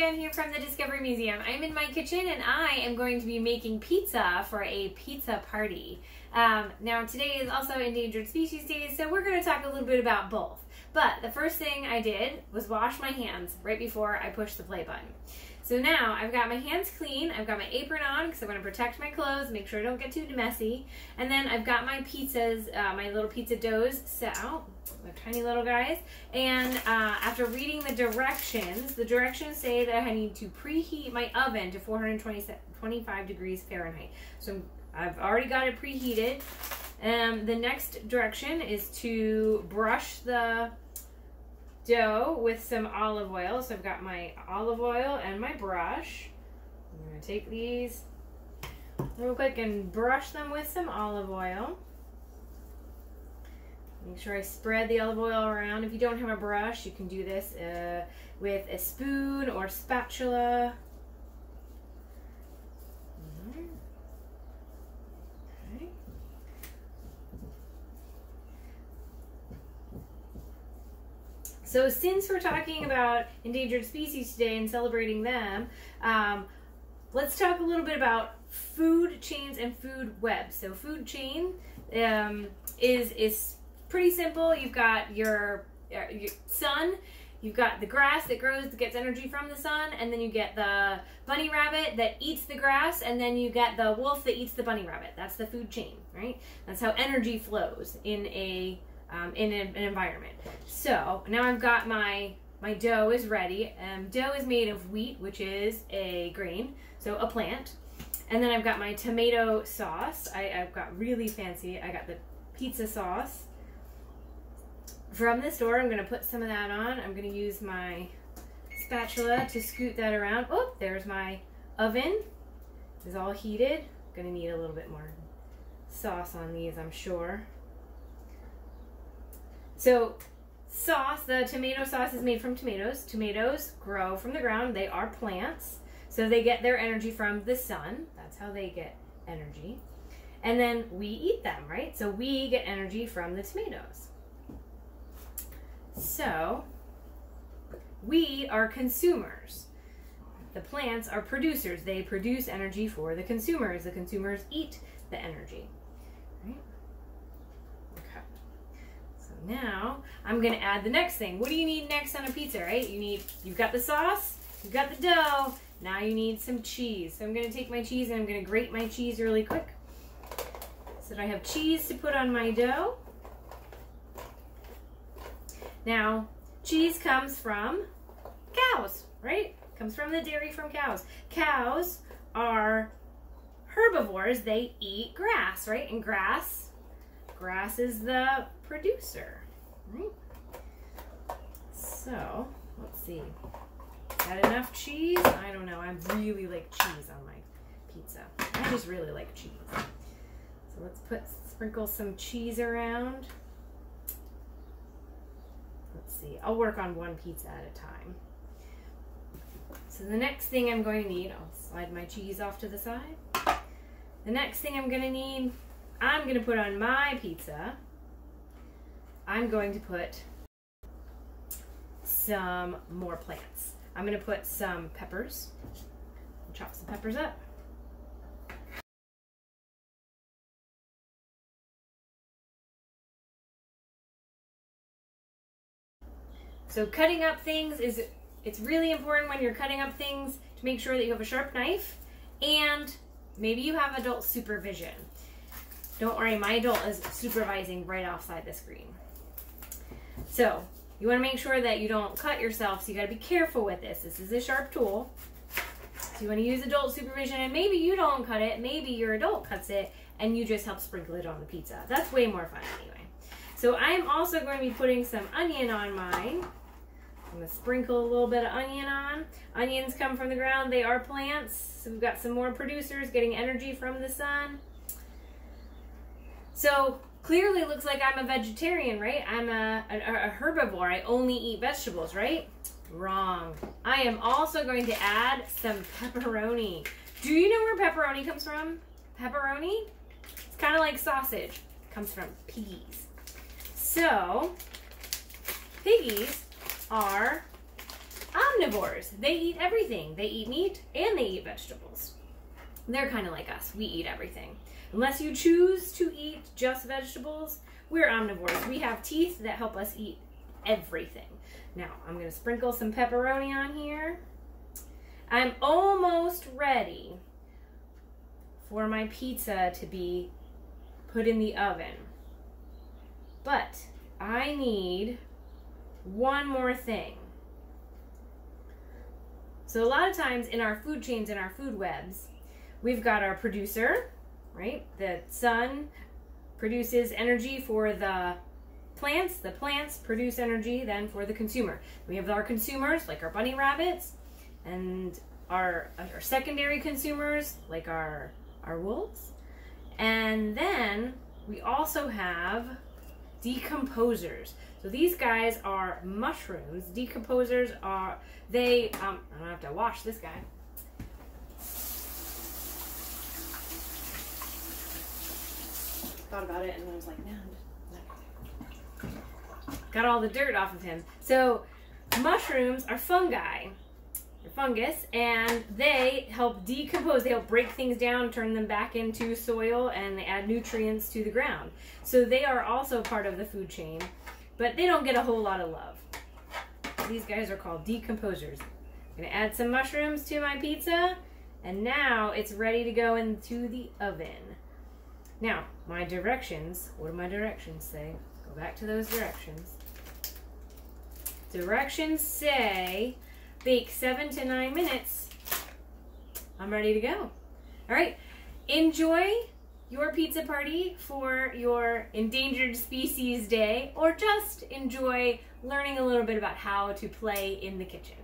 Jen here from the Discovery Museum. I'm in my kitchen and I am going to be making pizza for a pizza party. Um, now today is also Endangered Species Day, so we're going to talk a little bit about both. But the first thing I did was wash my hands right before I pushed the play button. So now I've got my hands clean, I've got my apron on because I want to protect my clothes, make sure I don't get too messy. And then I've got my pizzas, uh, my little pizza doughs set out, my tiny little guys. And uh, after reading the directions, the directions say that I need to preheat my oven to 425 degrees Fahrenheit. So I've already got it preheated. Um, the next direction is to brush the dough with some olive oil. So I've got my olive oil and my brush. I'm going to take these real quick and brush them with some olive oil. Make sure I spread the olive oil around. If you don't have a brush, you can do this uh, with a spoon or spatula. So since we're talking about endangered species today and celebrating them, um, let's talk a little bit about food chains and food webs. So food chain um, is is pretty simple. You've got your, uh, your sun, you've got the grass that grows, that gets energy from the sun, and then you get the bunny rabbit that eats the grass, and then you get the wolf that eats the bunny rabbit. That's the food chain, right? That's how energy flows in a um, in an, an, environment. So now I've got my my dough is ready. Um, dough is made of wheat, which is a grain, so a plant. And then I've got my tomato sauce. I, I've got really fancy. I got the pizza sauce from the store. I'm to put some of that on. I'm to use my spatula to scoot that around. Oh, there's my oven. It's all heated. To need a little bit more sauce on these, I'm sure. So sauce, the tomato sauce is made from tomatoes. Tomatoes grow from the ground. They are plants. So they get their energy from the sun. That's how they get energy. And then we eat them, right? So we get energy from the tomatoes. So we are consumers. The plants are producers. They produce energy for the consumers. The consumers eat the energy. Now I'm gonna add the next thing. What do you need next on a pizza, right? You need, you've got the sauce, you've got the dough, now you need some cheese. So I'm gonna take my cheese and I'm gonna grate my cheese really quick. So that I have cheese to put on my dough. Now, cheese comes from cows, right? Comes from the dairy from cows. Cows are herbivores. They eat grass, right? And grass, grass is the producer. Right? So, let's see. Got enough cheese? I don't know. I really like cheese on my pizza. I just really like cheese. So let's put sprinkle some cheese around. Let's see. I'll work on one pizza at a time. So the next thing I'm going to need, I'll slide my cheese off to the side. The next thing I'm going to need, I'm going to put on my pizza I'm going to put some more plants. I'm going to put some peppers, chop some peppers up. So cutting up things is, it's really important when you're cutting up things to make sure that you have a sharp knife and maybe you have adult supervision. Don't worry, my adult is supervising right offside the screen. So you want to make sure that you don't cut yourself. So you got to be careful with this. This is a sharp tool. So you want to use adult supervision and maybe you don't cut it. Maybe your adult cuts it and you just help sprinkle it on the pizza. That's way more fun anyway. So I'm also going to be putting some onion on mine. I'm going to sprinkle a little bit of onion on. Onions come from the ground. They are plants. So we've got some more producers getting energy from the sun. So clearly looks like I'm a vegetarian, right? I'm a, a, a, herbivore. I only eat vegetables, right? Wrong. I am also going to add some pepperoni. Do you know where pepperoni comes from? Pepperoni? It's kind of like sausage. It comes from piggies. So, piggies are, omnivores. They eat everything. They eat meat and they eat vegetables. They're kind of like us. We eat everything. Unless you choose to eat just vegetables, we're omnivores. We have teeth that help us eat everything. Now, I'm going to sprinkle some pepperoni on here. I'm almost ready for my pizza to be put in the oven. But I need one more thing. So a lot of times in our food chains and our food webs, we've got our producer, right? The sun produces energy for the plants. The plants produce energy then for the consumer. We have our consumers, like our bunny rabbits, and our, our secondary consumers, like our, our wolves. And then we also have decomposers. So these guys are mushrooms. Decomposers are, they, um, I don't have to wash this guy. Thought about it and I was like, no, Got all the dirt off of him. So mushrooms are fungi. Fungus and they help decompose. They help break things down, turn them back into soil, and they add nutrients to the ground. So they are also part of the food chain, but they don't get a whole lot of love. These guys are called decomposers. I'm gonna add some mushrooms to my pizza, and now it's ready to go into the oven. Now, my directions, what do my directions say? Go back to those directions. Directions say bake seven to nine minutes. I'm ready to go. All right, enjoy your pizza party for your Endangered Species Day, or just enjoy learning a little bit about how to play in the kitchen.